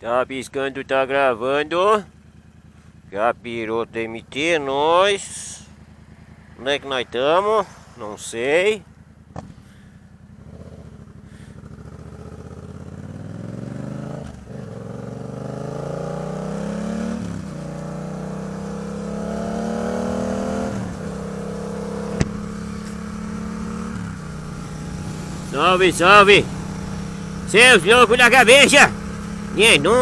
Tá piscando, tá gravando. Capiroto MT, nós. Onde é que nós estamos? Não sei. Salve, salve! Seus loucos da cabeça! É nóis!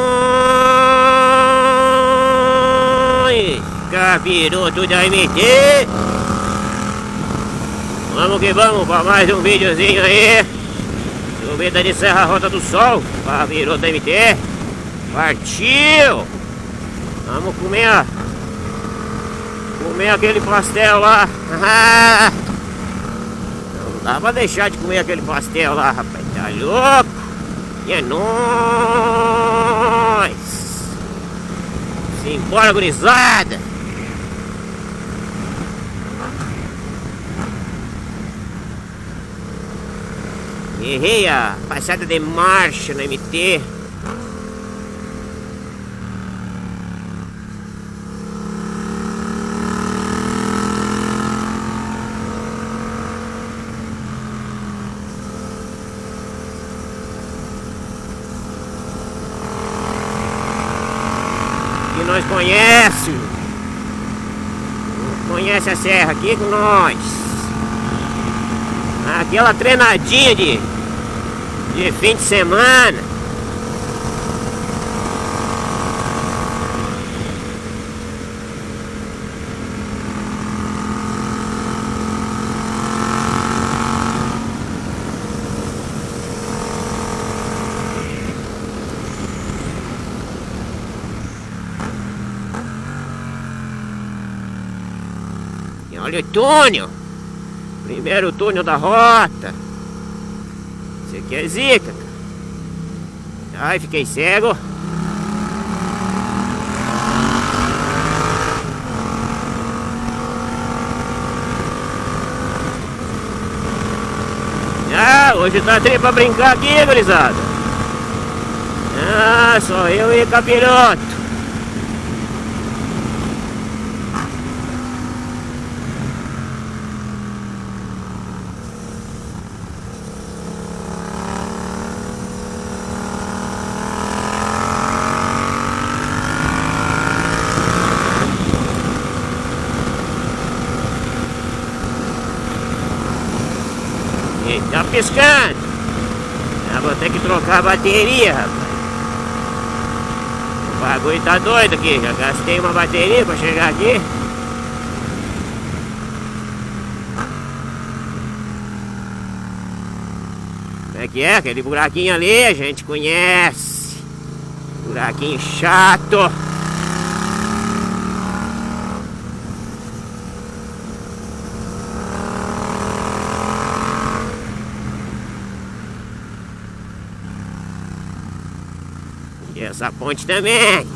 Capiroto da MT! Vamos que vamos para mais um videozinho aí! Subida de Serra Rota do Sol, Capiroto da MT! Partiu! Vamos comer! Comer aquele pastel lá! Não dá pra deixar de comer aquele pastel lá, rapaz! Tá louco? E é nóis! Simbora, gurizada! Errei a passada de marcha no MT. que nós conhece. Conhece a serra aqui com nós. Aquela treinadinha de, de fim de semana. E olha o túnel. Primeiro túnel da rota. Isso aqui é zica. Ai, fiquei cego. Ah, hoje tá tri pra brincar aqui, gurizada. Ah, só eu e capiroto. Tá piscando. Eu vou ter que trocar a bateria, rapaz. O bagulho tá doido aqui. Já gastei uma bateria pra chegar aqui. Como é que é? Aquele buraquinho ali a gente conhece. Buraquinho chato. E essa ponte também.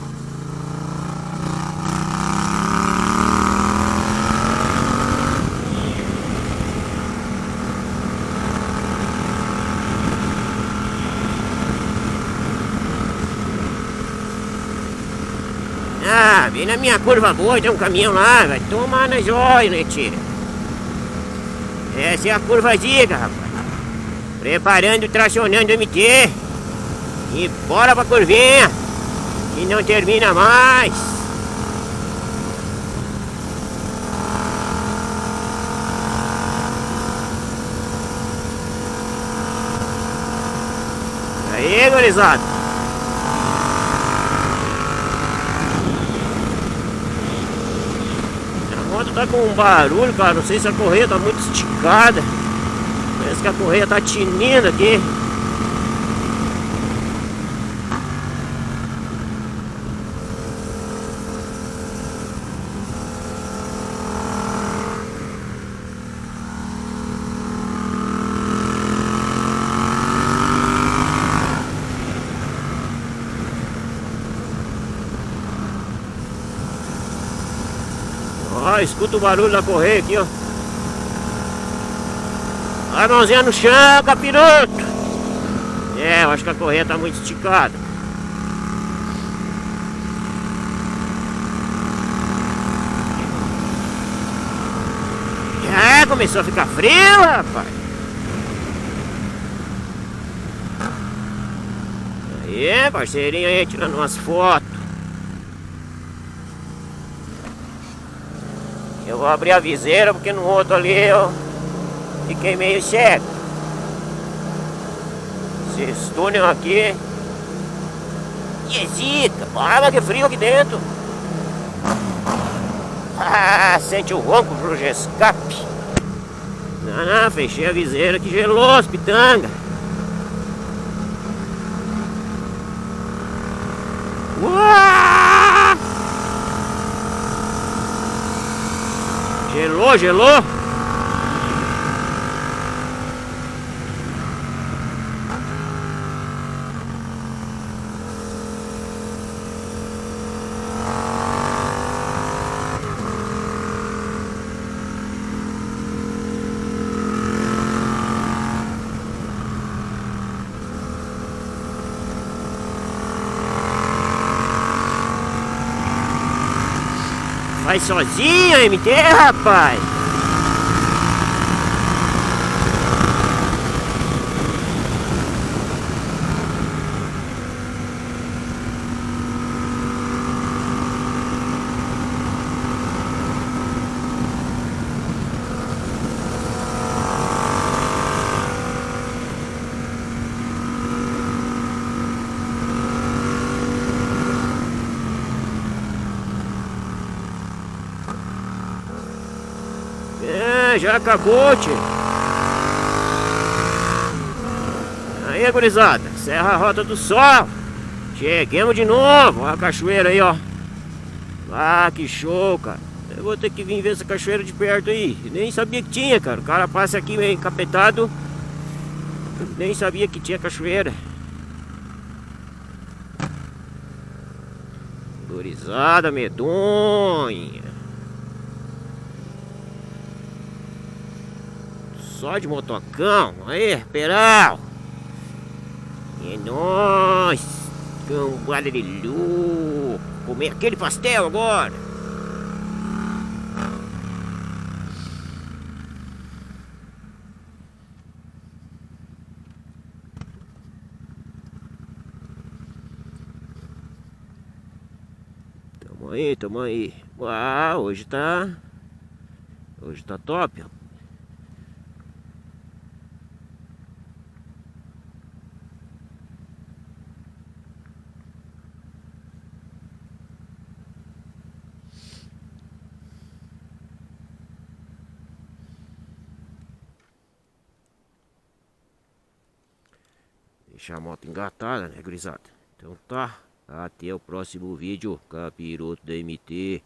Ah, vem na minha curva boa, tem um caminhão lá, vai tomar na joia, né, tia? Essa é a curva dica, rapaz. Preparando, tracionando o MT. E bora pra curvinha. Que não termina mais. Aí, gurizada. A moto tá com um barulho, cara. Não sei se a correia tá muito esticada. Parece que a correia tá tinindo aqui escuta o barulho da correia aqui, ó. A mãozinha no chão, capiroto! É, eu acho que a correia tá muito esticada. É, começou a ficar frio, rapaz. Aí, parceirinho aí, tirando umas fotos. Vou abrir a viseira porque no outro ali eu fiquei meio cego. Esse túnel aqui. Jesita, ah, mas que frio aqui dentro. Ah, sente o ronco pro escape. Não, fechei a viseira que gelou as pitanga. Uau! Gelou, gelou. Vai sozinha, MT, rapaz? É, já acabou, tio. Aí, gurizada, Serra Rota do Sol. Cheguemos de novo, a cachoeira aí, ó. Ah, que show, cara. Eu vou ter que vir ver essa cachoeira de perto aí. nem sabia que tinha, cara. O cara passa aqui meio encapetado. Nem sabia que tinha cachoeira. Gurizada medonha. Só de motocão. Aí, Peral. É nóis. Cambada de louco. Comer aquele pastel agora. Tamo aí, tamo aí. Uau, hoje tá... Hoje tá top. Deixar a moto engatada, né, gurizada? Então tá, até o próximo vídeo, capiroto da MT.